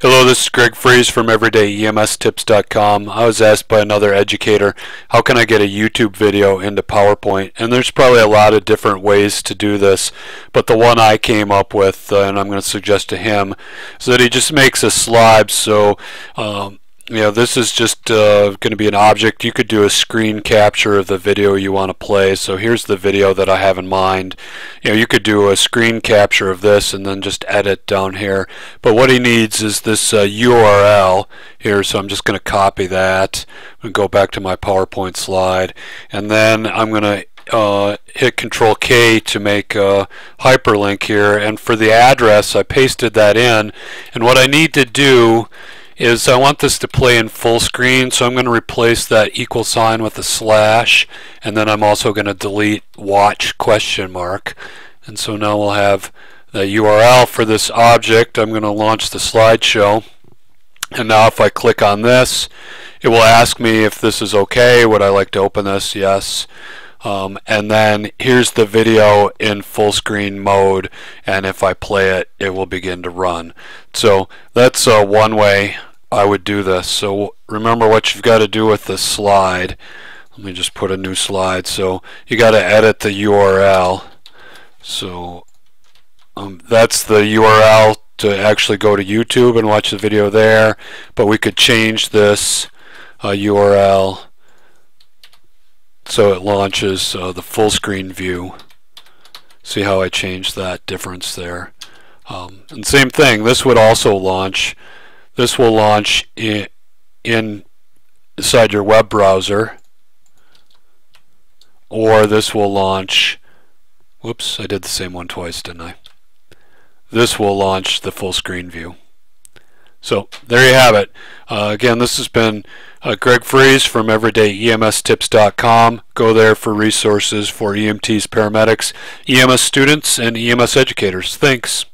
Hello, this is Greg Friese from EverydayEMSTips.com. I was asked by another educator, how can I get a YouTube video into PowerPoint? And there's probably a lot of different ways to do this, but the one I came up with, uh, and I'm going to suggest to him, is that he just makes a slide. So um, you know, this is just uh, going to be an object. You could do a screen capture of the video you want to play. So here's the video that I have in mind. You know, you could do a screen capture of this and then just edit down here. But what he needs is this uh, URL here. So I'm just going to copy that and go back to my PowerPoint slide. And then I'm going to uh, hit control K to make a hyperlink here and for the address I pasted that in and what I need to do is I want this to play in full screen so I'm going to replace that equal sign with a slash and then I'm also going to delete watch question mark. And so now we'll have the URL for this object. I'm going to launch the slideshow. And now if I click on this it will ask me if this is okay would I like to open this? Yes. Um, and then here's the video in full screen mode and if I play it it will begin to run. So that's uh, one way I would do this. So remember what you've got to do with the slide. Let me just put a new slide. So you got to edit the URL so um, that's the URL to actually go to YouTube and watch the video there. But we could change this uh, URL so it launches uh, the full screen view. See how I changed that difference there. Um, and same thing, this would also launch, this will launch in, in inside your web browser or this will launch, whoops, I did the same one twice, didn't I? This will launch the full screen view. So there you have it. Uh, again, this has been uh, Greg Friese from EverydayEMSTips.com. Go there for resources for EMTs, paramedics, EMS students, and EMS educators. Thanks.